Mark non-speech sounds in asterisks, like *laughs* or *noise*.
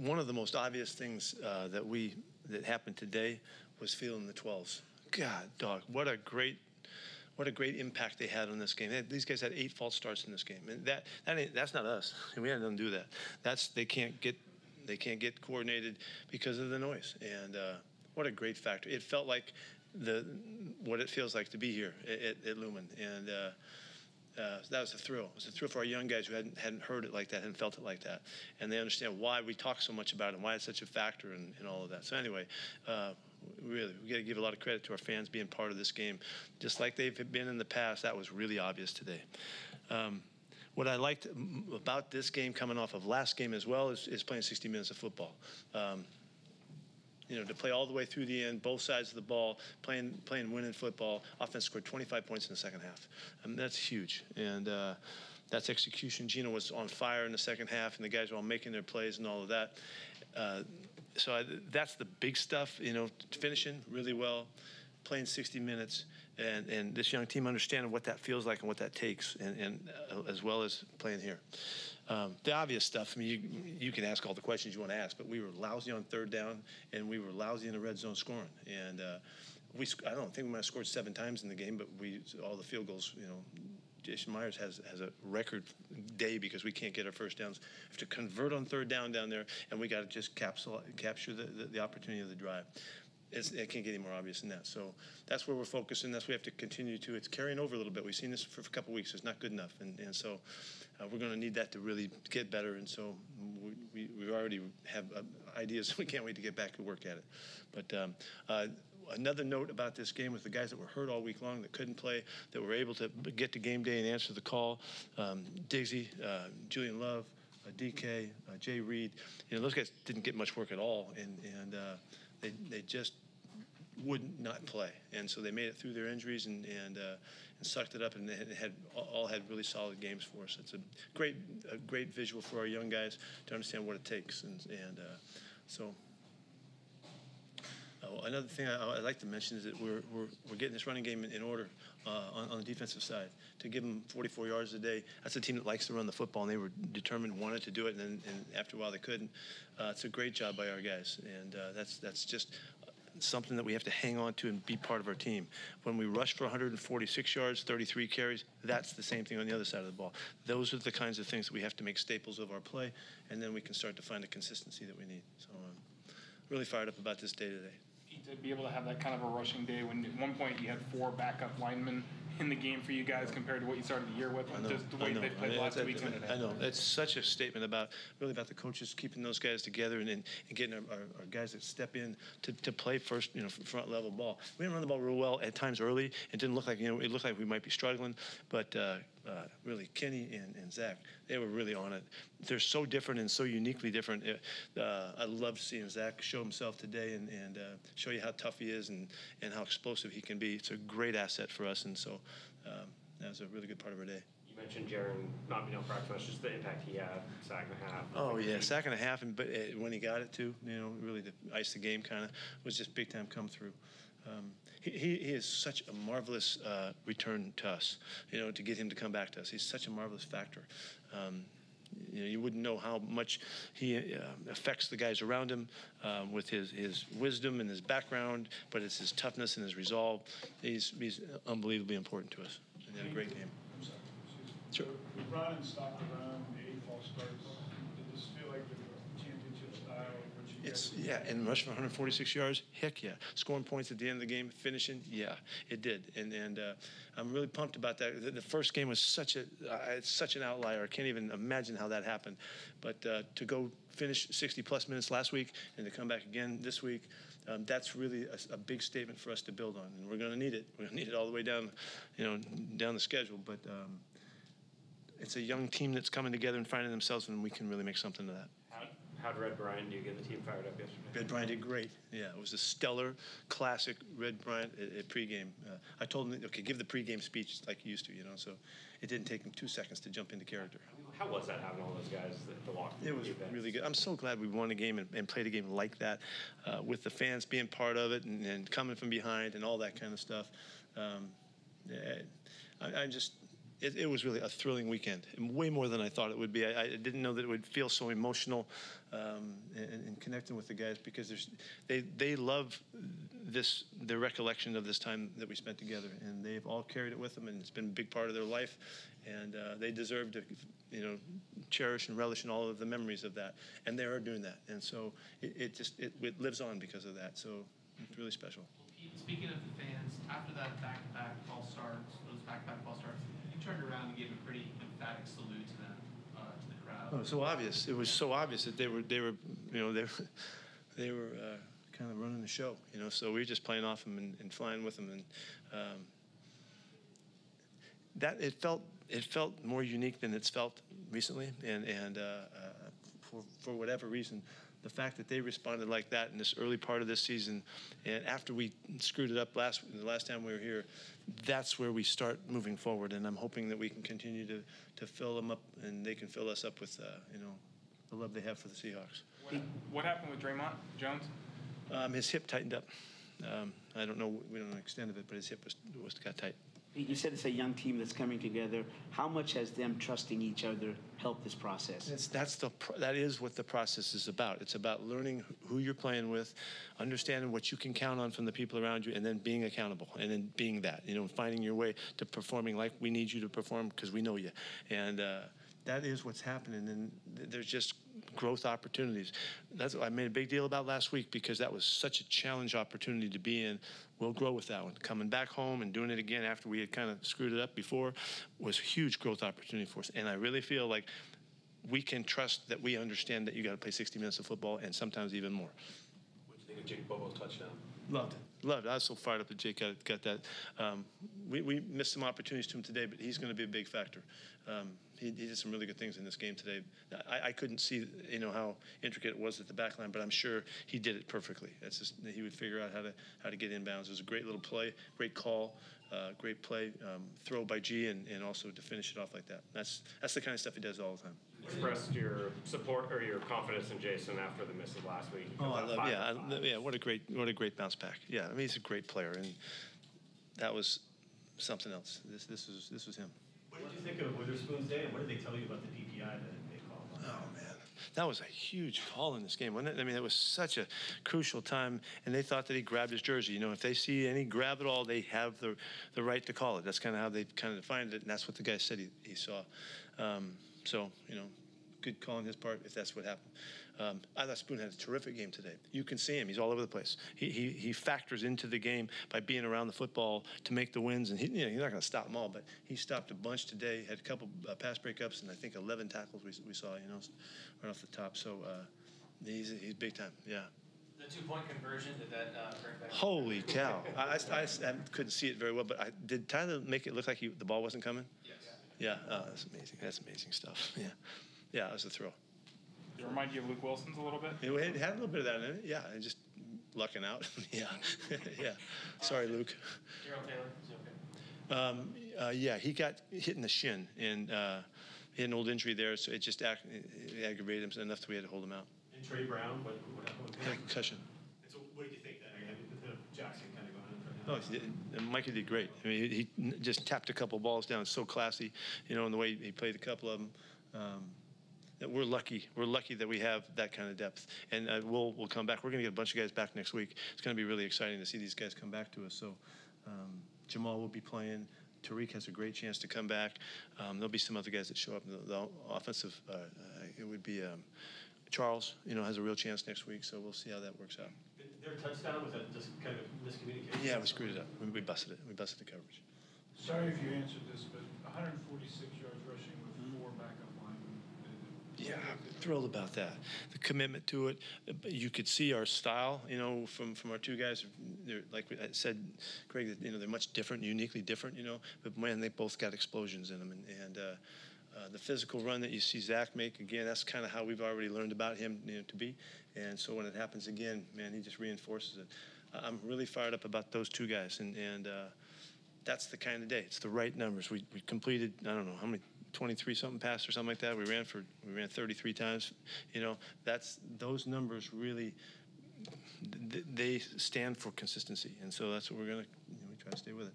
one of the most obvious things uh, that we that happened today was feeling the 12s. God, dog, what a great what a great impact they had on this game. These guys had eight false starts in this game, and that that that's not us. *laughs* We had them do that. That's they can't get they can't get coordinated because of the noise. And uh, what a great factor! It felt like the what it feels like to be here at, at Lumen, and. Uh, uh, that was a thrill. It was a thrill for our young guys who hadn't hadn't heard it like that, hadn't felt it like that, and they understand why we talk so much about it, and why it's such a factor in, in all of that. So anyway, uh, really, we got to give a lot of credit to our fans being part of this game, just like they've been in the past. That was really obvious today. Um, what I liked about this game, coming off of last game as well, is, is playing 60 minutes of football. Um, you know, to play all the way through the end, both sides of the ball, playing playing winning football. Offense scored 25 points in the second half. I mean, that's huge, and uh, that's execution. Geno was on fire in the second half, and the guys were all making their plays and all of that. Uh, so I, that's the big stuff. You know, finishing really well, playing 60 minutes, and, and this young team understanding what that feels like and what that takes, and, and uh, as well as playing here. Um, the obvious stuff. I mean, you, you can ask all the questions you want to ask, but we were lousy on third down, and we were lousy in the red zone scoring. And uh, we, I don't think we might have scored seven times in the game, but we all the field goals. You know, Jason Myers has has a record day because we can't get our first downs. We have to convert on third down down there, and we got to just capsule, capture the, the, the opportunity of the drive. It's, it can't get any more obvious than that. So that's where we're focusing. That's what we have to continue to. It's carrying over a little bit. We've seen this for a couple weeks. It's not good enough, and, and so uh, we're going to need that to really get better. And so we, we, we already have uh, ideas. *laughs* We can't wait to get back to work at it. But um, uh, another note about this game was the guys that were hurt all week long that couldn't play, that were able to get to game day and answer the call. Um, Diggsy, uh, Julian Love, uh, DK, uh, Jay Reed. You know, those guys didn't get much work at all, and and they they just would not play, and so they made it through their injuries and and, uh, and sucked it up, and they had all had really solid games for us. It's a great a great visual for our young guys to understand what it takes, and and uh, so. Uh, another thing I, would like to mention is that we're, we're, we're getting this running game in, in order uh, on, on, the defensive side. To give them 44 yards a day, that's a team that likes to run the football, and they were determined, wanted to do it, and, and after a while they couldn't. Uh, it's a great job by our guys, and uh, that's that's just something that we have to hang on to and be part of our team. When we rush for 146 yards, 33 carries, that's the same thing on the other side of the ball. Those are the kinds of things that we have to make staples of our play, and then we can start to find the consistency that we need. So I'm really fired up about this day today to be able to have that kind of a rushing day when at one point you had four backup linemen in the game for you guys compared to what you started the year with, know, just the way I know. they've played I the last mean, weeks. I, I know. It's such a statement about really about the coaches keeping those guys together and, and, and getting our, our, our, guys that step in to, to play first, you know, front level ball. We didn't run the ball real well at times early. It didn't look like, you know, it looked like we might be struggling, but uh, uh, really Kenny and, and Zach, they were really on it. They're so different and so uniquely different. Uh, I loved seeing Zach show himself today and, and uh, show you how tough he is and, and how explosive he can be. It's a great asset for us, and so um, that was a really good part of our day. You mentioned Jarran not being able to practice just the impact he had, sack and a half. Oh yeah, sack and a half, and but uh, when he got it too, you know, really to ice the game kind of was just big time come through. Um, he, he, is such a marvelous uh, return to us, you know, to get him to come back to us. He's such a marvelous factor. Um, you know, you wouldn't know how much he uh, affects the guys around him um, with his, his wisdom and his background, but it's his toughness and his resolve. He's, he's unbelievably important to us. And he had a great game. Sure. Run and stop the run, the eight false starts. Did this feel like the championship style? It's yeah, and rushing for 146 yards, heck yeah. Scoring points at the end of the game, finishing, yeah, it did. And and uh, I'm really pumped about that. The, the first game was such a uh, it's such an outlier. I can't even imagine how that happened. But uh, to go finish 60 plus minutes last week and to come back again this week, um, that's really a, a, big statement for us to build on, and we're going to need it. We're going to need it all the way down, you know, down the schedule. But um, it's a young team that's coming together and finding themselves, and we can really make something of that. How, did Red Bryant do get the team fired up yesterday? Red Bryant did great. Yeah, it was a stellar, classic Red Bryant at, at pregame. Uh, I told him, okay, give the pregame speech like you used to, you know. So it didn't take him two seconds to jump into character. How was that having all those guys to walk? It was really good. I'm so glad we won a game and, and played a game like that, uh, with the fans being part of it and, and, coming from behind and all that kind of stuff. Um, yeah, I, I just it, it was really a thrilling weekend, and way more than I thought it would be. I, I didn't know that it would feel so emotional um, and, and connecting with the guys because there's, they, they love this, their recollection of this time that we spent together, and they've all carried it with them, and it's been a big part of their life, and uh, they deserve to, you know, cherish and relish in all of the memories of that, and they are doing that, and so it, it just it, it lives on because of that. So it's really special. Speaking of the fans, after that back-to-back false starts, those back-to-back false starts, turned around and gave a pretty emphatic salute to them, uh, to the crowd. Oh, so obvious. It was so obvious that they were they were you know they were *laughs* they were uh, kind of running the show. You know, so we were just playing off them and, and flying with them, and um, that it felt it felt more unique than it's felt recently, and and uh, uh, for for whatever reason. The fact that they responded like that in this early part of this season, and after we screwed it up last the last time we were here, that's where we start moving forward. And I'm hoping that we can continue to, to fill them up, and they can fill us up with uh, you know the love they have for the Seahawks. What, what happened with Dre'Mont Jones? Um, his hip tightened up. Um, I don't know. We don't know the extent of it, but his hip was was got tight. You said it's a young team that's coming together. How much has them trusting each other helped this process? That's, that's the that is what the process is about. It's about learning who you're playing with, understanding what you can count on from the people around you, and then being accountable, and then being that. You know, finding your way to performing like we need you to perform because we know you, and uh, that is what's happening. And there's just growth opportunities. That's what I made a big deal about last week because that was such a challenge opportunity to be in. We'll grow with that one. Coming back home and doing it again after we had kind of screwed it up before was a huge growth opportunity for us. And I really feel like we can trust that we understand that you got to play 60 minutes of football and sometimes even more. What do you think of Jake Bobo's touchdown? Loved it. Loved it. I was so fired up that Jake got, got that. Um, we, we missed some opportunities to him today, but he's going to be a big factor. Um, he, he did some really good things in this game today. I, I couldn't see, you know, how intricate it was at the back line, but I'm sure he did it perfectly. It's just he would figure out how to how to get inbounds. It was a great little play, great call, uh, great play, um, throw by G, and, and also to finish it off like that. That's that's the kind of stuff he does all the time. Expressed your support or your confidence in Jason after the misses last week. Oh, I love, yeah, I, yeah. What a great, what a great bounce back. Yeah, I mean, he's a great player, and that was something else. This, this was, this was him. Think of Witherspoon's day, what did they tell you about the DPI that they called? On? Oh man, that was a huge call in this game, wasn't it? I mean, it was such a crucial time, and they thought that he grabbed his jersey. You know, if they see any grab at all, they have the the right to call it. That's kind of how they kind of defined it, and that's what the guy said he, he saw. Um, so you know, good call on his part if that's what happened. Um, I thought Spoon had a terrific game today. You can see him; he's all over the place. He, he, he factors into the game by being around the football to make the wins, and he, you know, he's not going to stop them all, but he stopped a bunch today. Had a couple uh, pass breakups, and I think 11 tackles we, we saw. You know, right off the top. So uh, he's he's big time. Yeah. The two-point conversion, did that, uh, bring back? Holy cow! I, I, I couldn't see it very well, but I, did Tyler make it look like he, the ball wasn't coming? Yes. Yeah. Oh, that's amazing. That's amazing stuff. *laughs* Yeah. Yeah, it was a thrill. Does it remind you of Luke Willson's a little bit? It had a little bit of that in it. Yeah, and just lucking out. *laughs* yeah. *laughs* yeah. Sorry, Luke. Gerald Taylor, is he okay? Um, uh, yeah, he got hit in the shin, and uh, he had an old injury there, so it just ag- it aggravated him enough that we had to hold him out. And Tre Brown, what, what happened with He had a him? concussion. And so what did you think then? I mean, with Jackson kind of going in for him. No, he did, Mikey did great. I mean, he, he just tapped a couple balls down, so classy, you know, in the way he played a couple of them. Um, that we're lucky. We're lucky that we have that kind of depth, and uh, we'll we'll come back. We're going to get a bunch of guys back next week. It's going to be really exciting to see these guys come back to us. So um, Jamal will be playing. Tariq has a great chance to come back. Um, there'll be some other guys that show up. The, the offensive, uh, uh, it would be um, Charles. You know, has a real chance next week. So we'll see how that works out. Their touchdown, was that just kind of miscommunication? Yeah, we screwed it up. We, we busted it. We busted the coverage. Sorry if you answered this, but 146 yards rushing with four backup linemen. Yeah, I'm thrilled about that. The commitment to it. You could see our style, you know, from, from our two guys. They're, like I said, Craig, you know, they're much different, uniquely different, you know. But man, they both got explosions in them. And, and uh, uh, the physical run that you see Zach make, again, that's kind of how we've already learned about him, you know, to be. And so when it happens again, man, he just reinforces it. I'm really fired up about those two guys. And, and uh, that's the kind of day. It's the right numbers. We, we completed, I don't know, how many, 23 something passes or something like that. We ran for, we ran 33 times. You know, that's, those numbers really, th- they stand for consistency. And so that's what we're going to, you know, we try to stay with it.